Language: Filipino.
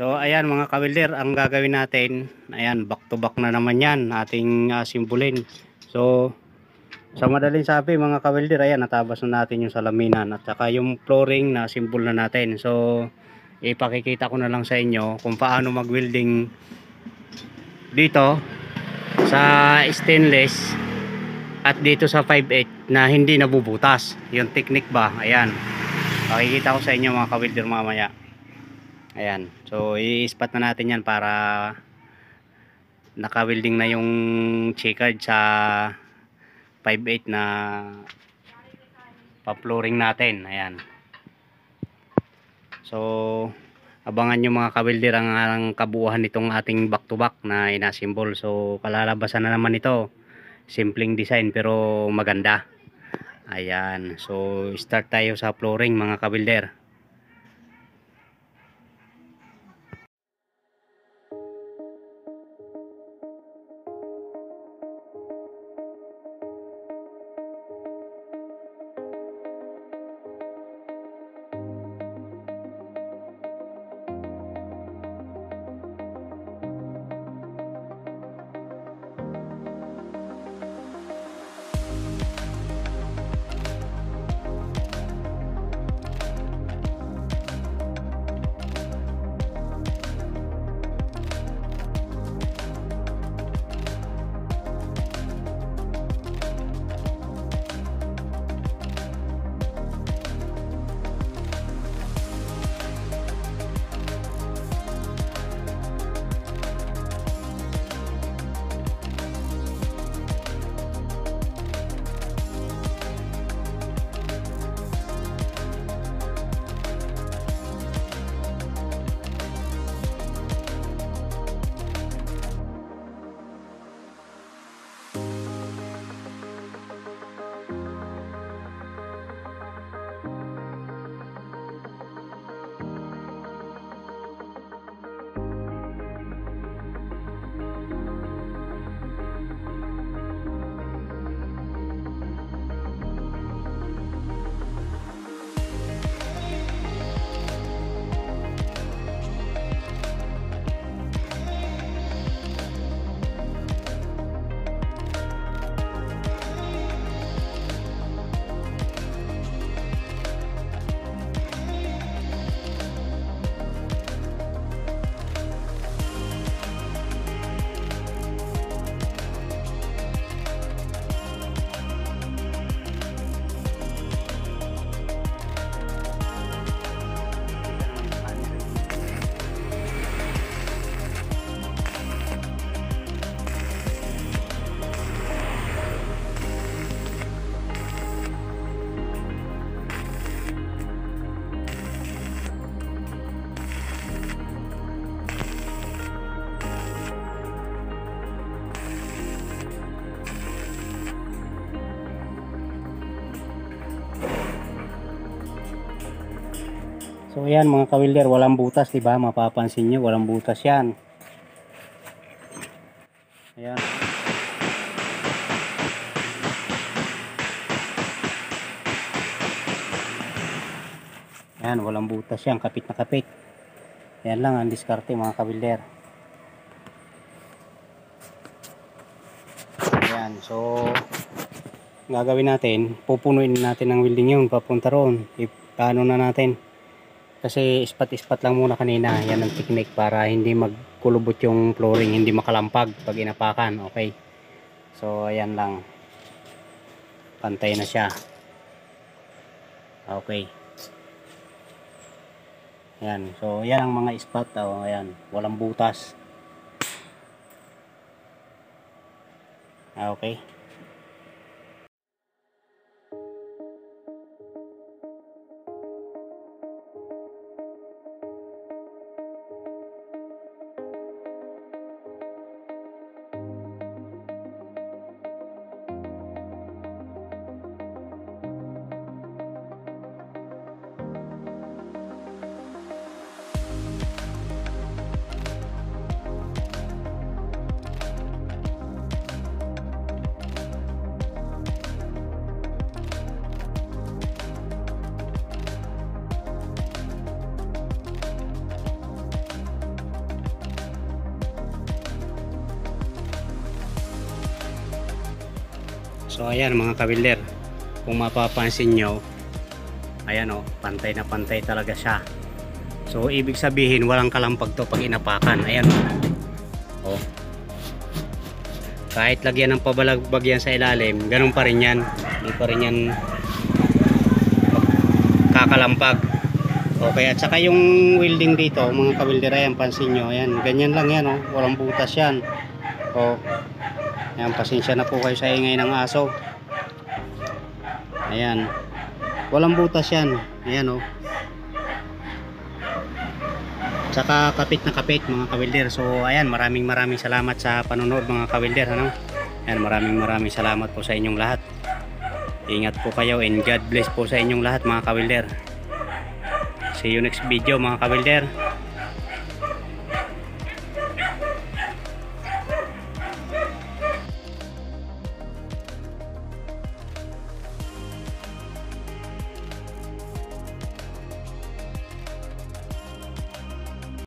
So ayan mga kawilder, ang gagawin natin, ayan back to back na naman yan, ating uh, simbulin. So sa madaling sabi mga kawilder, ayan natabas na natin yung salaminan at saka yung flooring na simbol na natin. So ipakikita ko na lang sa inyo kung paano mag-welding dito sa stainless at dito sa 5.8 na hindi nabubutas. Yung technique ba, ayan. Pakikita ko sa inyo mga kawilder mamaya. Ayan. So, i-spot na natin yan para naka-welding na yung checkered sa 5.8 na pa-flooring natin. Ayan. So, abangan nyo mga kawilder ang, ang kabuuhan nitong ating back-to-back -back na inasimbol. So, kalalabasan na naman ito. Simpleng design pero maganda. Ayan. So, start tayo sa flooring mga kabilder. So ayan mga kawilder, walang butas, 'di ba? Mapapansin niyo, walang butas 'yan. Ayan. Ayan, walang butas 'yan, kapit na kapit. Ayan lang ang diskarte mga kawilder. Ayan, so gagawin natin, pupunuin natin ang welding yun papunta roon. Paano na natin? Kasi ispat-ispat lang muna kanina yan ang technique para hindi magkulubot yung flooring hindi makalampag pag inapakan okay? So ayan lang. Pantay na siya. Okay. Yan so yan ang mga spot oh, ayan. Walang butas. Okay So ayan mga kawilder, kung mapapansin nyo, ayan o, pantay na pantay talaga siya. So ibig sabihin walang kalampag to pag inapakan. Ayan o. Oh. Kahit lagyan ng pabalagbag yan sa ilalim, ganun pa rin yan. Hindi pa rin yan kakalampag. Okay, at saka yung welding dito, mga kawilder, ayan, pansin nyo, ayan, ganyan lang yan, oh, walang butas yan. O, ayan, pasensya na po kayo sa ingay ng aso. Ayan, walang butas yan, ayan, oh. Tsaka kapit na kapit mga kawilder. So ayan, maraming maraming salamat sa panonood mga kawilder. Ano? Ayan, maraming maraming salamat po sa inyong lahat. Ingat po kayo and God bless po sa inyong lahat mga kawilder. See you next video mga kawilder.